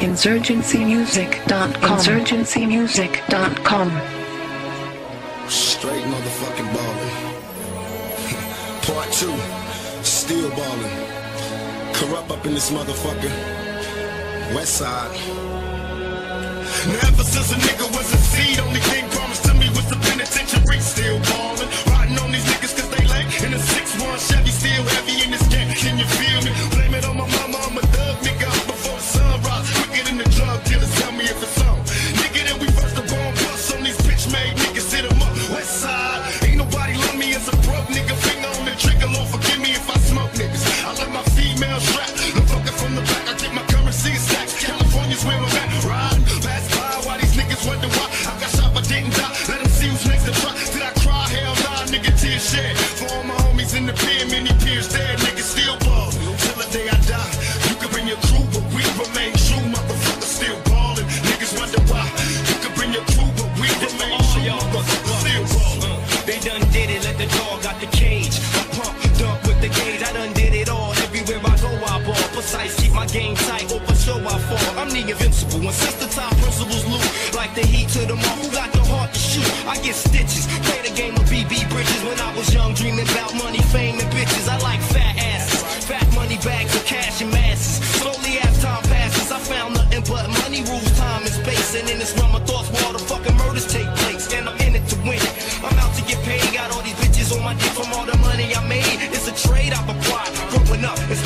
Insurgencymusic.com. Insurgencymusic.com. Straight motherfucking ballin'. Part two, still ballin'. Kurupt up in this motherfucker. West side. Now ever since a nigga Damn many peers there, niggas still ball. Till the day I die, you can bring your crew, but we remain true. Motherfuckers still ballin'. Niggas wonder why. You can bring your crew, but we this remain all, true. Motherfuckers still uh, ballin'. Uh, they done did it, let the dog out the cage. I pump, dump with the cage. I done did it all. Everywhere I go, I ball. Precise, keep my game tight. Open show, I fall. I'm the invincible. When sister the principles loot, like the heat to the mall, who got the heart to shoot? I get stitches. Play the game of BB Bridges when I was young. but money rules time and space. And in this realm of thoughts where all the fucking murders take place. And I'm in it to win it. I'm out to get paid. Got all these bitches on my dick from all the money I made. It's a trade I've applied. Growing up, it's